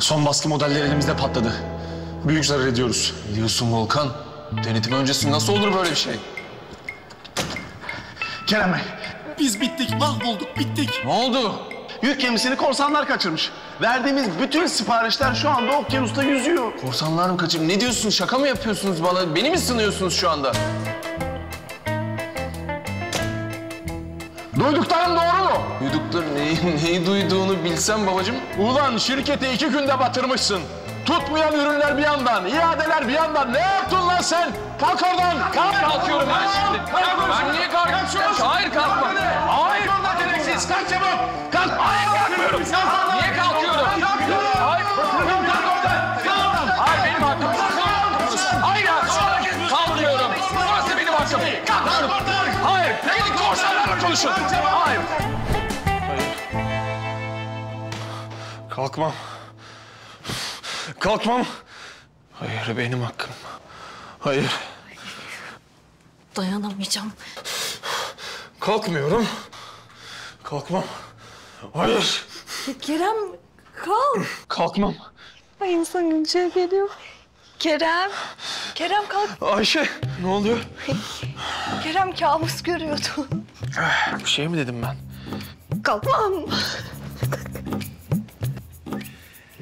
Son baskı modeller elimizde patladı. Büyük zarar ediyoruz. Ne diyorsun Volkan? Denetim öncesi nasıl olur böyle bir şey? Kerem Bey, biz bittik, mahvolduk, bittik. Ne oldu? Yük gemisini korsanlar kaçırmış. Verdiğimiz bütün siparişler şu anda okyanusta yüzüyor. Korsanlar mı kaçırdı? Ne diyorsun? Şaka mı yapıyorsunuz bana? Beni mi sınıyorsunuz şu anda? Duyduklarım doğru mu? Duydukları neyi, neyi duyduğunu bilsem babacığım. Ulan şirketi iki günde batırmışsın. Tutmayan ürünler bir yandan, iadeler bir yandan. Ne yaptın lan sen? Kalk oradan, kalk. Kalkıyorum ben şimdi. Ben niye kalkıyorum? Hayır kalkma. Hayır. Yeteneksiz, kalk çabuk. Kalk. Hayır, kalkmıyorum. Niye kalkıyorum? Kalkmıyorum. Hayır. Gidin korsanlarla konuşun. Hayır. Kalkmam. Kalkmam. Hayır benim hakkım. Hayır. Dayanamayacağım. Kalkmıyorum. Kalkmam. Hayır. Kerem kalk. Kalkmam. Ay insan güleceği geliyor. Kerem. Kerem kalk. Ayşe ne oluyor? Kerem kabus görüyordu. Bir şey mi dedim ben? Kalkmam.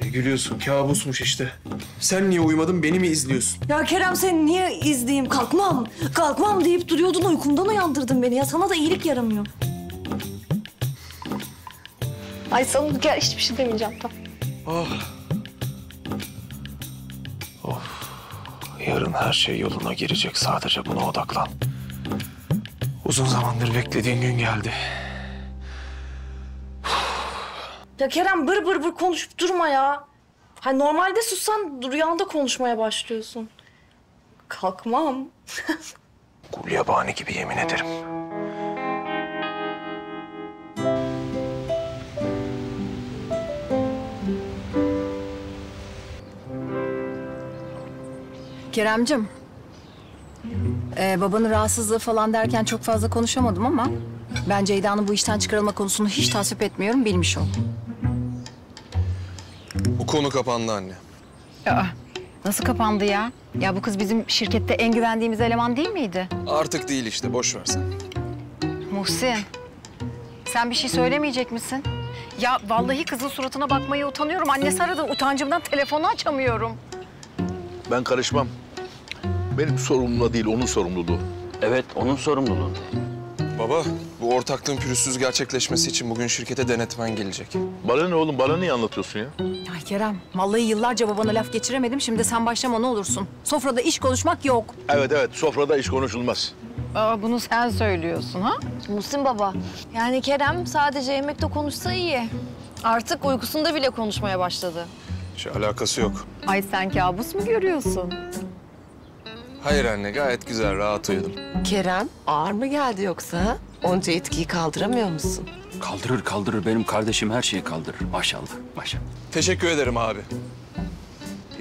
Ne gülüyorsun? Kabusmuş işte. Sen niye uyumadın? Beni mi izliyorsun? Ya Kerem sen niye izleyeyim? Kalkmam. Kalkmam deyip duruyordun uykumdan uyandırdın beni ya. Sana da iyilik yaramıyor. Ay sana gel hiçbir şey demeyeceğim tamam. Yarın her şey yoluna girecek. Sadece buna odaklan. Uzun zamandır beklediğin gün geldi. Ya Kerem bır bır bır konuşup durma ya. Ha normalde sussan rüyanda konuşmaya başlıyorsun. Kalkmam. Kul yabani gibi yemin ederim. Keremcim. Ee, babanın rahatsızlığı falan derken çok fazla konuşamadım ama... ...ben Ceyda'nın bu işten çıkarılma konusunu hiç tasvip etmiyorum, bilmiş ol. Bu konu kapandı anne. Aa, nasıl kapandı ya? Ya bu kız bizim şirkette en güvendiğimiz eleman değil miydi? Artık değil işte. Boş ver sen. Muhsin, sen bir şey söylemeyecek misin? Ya vallahi kızın suratına bakmaya utanıyorum. Annesi aradı, utancımdan telefonu açamıyorum. Ben karışmam. Benim sorumluluğum değil, onun sorumluluğu. Evet, onun sorumluluğu. Baba, bu ortaklığın pürüzsüz gerçekleşmesi için bugün şirkete denetmen gelecek. Bana ne oğlum, bana niye anlatıyorsun ya? Ay Kerem, vallahi yıllarca babana laf geçiremedim. Şimdi sen başlama ne olursun. Sofrada iş konuşmak yok. Evet evet, sofrada iş konuşulmaz. Aa, bunu sen söylüyorsun ha? Muhsin baba. Yani Kerem sadece yemekte konuşsa iyi. Artık uykusunda bile konuşmaya başladı. Hiç alakası yok. Ay sen kabus mu görüyorsun? Hayır anne, gayet güzel, rahat uyudum. Kerem ağır mı geldi yoksa? Onca etkiyi kaldıramıyor musun? Kaldırır kaldırır. Benim kardeşim her şeyi kaldırır. Maşallah, maşallah. Teşekkür ederim abi.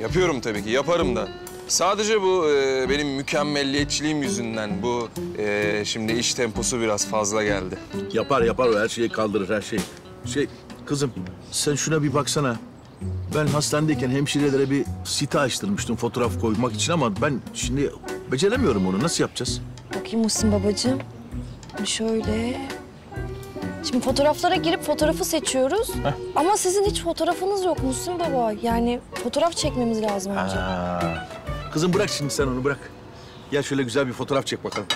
Yapıyorum tabii ki, yaparım da. Sadece bu e, benim mükemmelliyetçiliğim yüzünden bu e, şimdi iş temposu biraz fazla geldi. Yapar yapar o her şeyi kaldırır her şeyi. Şey kızım sen şuna bir baksana. Ben hastanedeyken hemşirelere bir site açtırmıştım fotoğraf koymak için ama ben şimdi beceremiyorum onu. Nasıl yapacağız? Bakayım Muhsin babacığım. Şöyle. Şimdi fotoğraflara girip fotoğrafı seçiyoruz. Ama sizin hiç fotoğrafınız yok Muhsin baba. Yani fotoğraf çekmemiz lazım önce. Kızım bırak şimdi sen onu bırak. Gel şöyle güzel bir fotoğraf çek bakalım.